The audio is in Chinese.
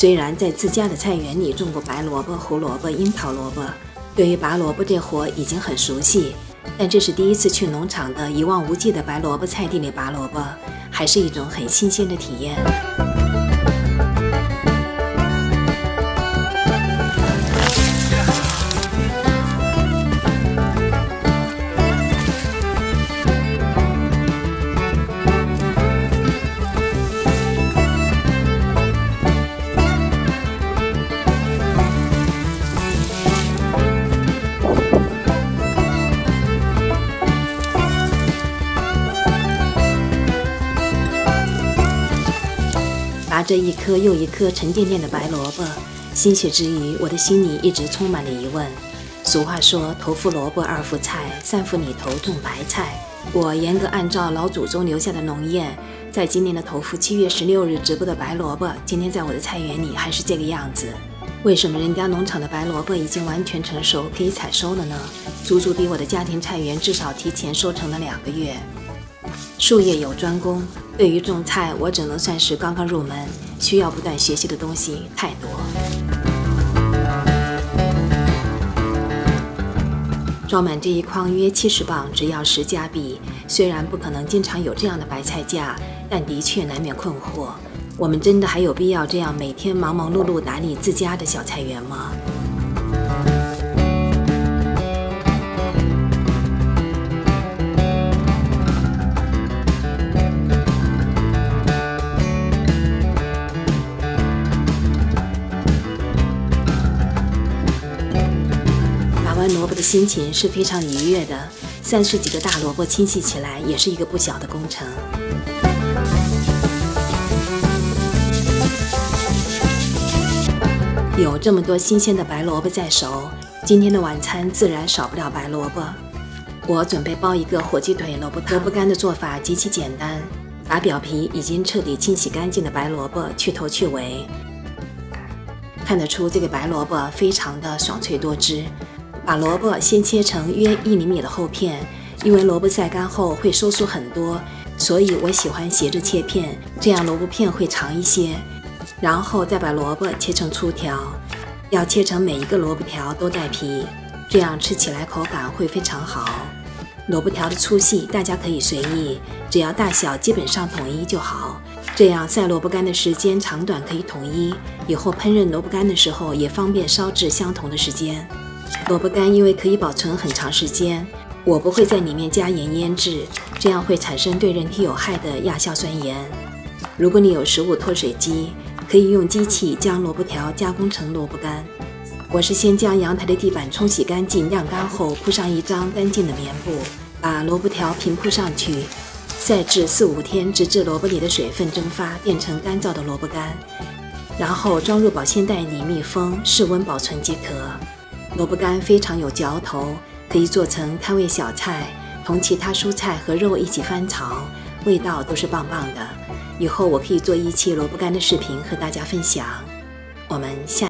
虽然在自家的菜园里种过白萝卜、胡萝卜、樱桃萝卜，对于拔萝卜这活已经很熟悉，但这是第一次去农场的一望无际的白萝卜菜地里拔萝卜，还是一种很新鲜的体验。拿着一颗又一颗沉甸甸的白萝卜，欣喜之余，我的心里一直充满了疑问。俗话说“头伏萝卜，二伏菜，三伏里头种白菜”。我严格按照老祖宗留下的农谚，在今年的头伏七月十六日直播的白萝卜，今天在我的菜园里还是这个样子。为什么人家农场的白萝卜已经完全成熟，可以采收了呢？足足比我的家庭菜园至少提前收成了两个月。术业有专攻，对于种菜，我只能算是刚刚入门，需要不断学习的东西太多。装满这一筐约七十磅，只要十加币。虽然不可能经常有这样的白菜价，但的确难免困惑：我们真的还有必要这样每天忙忙碌碌打理自家的小菜园吗？卜的心情是非常愉悦的，三十几个大萝卜清洗起来也是一个不小的工程。有这么多新鲜的白萝卜在手，今天的晚餐自然少不了白萝卜。我准备包一个火鸡腿萝卜萝卜干的做法极其简单，把表皮已经彻底清洗干净的白萝卜去头去尾，看得出这个白萝卜非常的爽脆多汁。把萝卜先切成约一厘米的厚片，因为萝卜晒干后会收缩很多，所以我喜欢斜着切片，这样萝卜片会长一些。然后再把萝卜切成粗条，要切成每一个萝卜条都带皮，这样吃起来口感会非常好。萝卜条的粗细大家可以随意，只要大小基本上统一就好。这样晒萝卜干的时间长短可以统一，以后烹饪萝卜干的时候也方便烧制相同的时间。萝卜干因为可以保存很长时间，我不会在里面加盐腌制，这样会产生对人体有害的亚硝酸盐。如果你有食物脱水机，可以用机器将萝卜条加工成萝卜干。我是先将阳台的地板冲洗干净、晾干后，铺上一张干净的棉布，把萝卜条平铺上去，晒至四五天，直至萝卜里的水分蒸发，变成干燥的萝卜干，然后装入保鲜袋里密封，室温保存即可。萝卜干非常有嚼头，可以做成开胃小菜，同其他蔬菜和肉一起翻炒，味道都是棒棒的。以后我可以做一期萝卜干的视频和大家分享。我们下。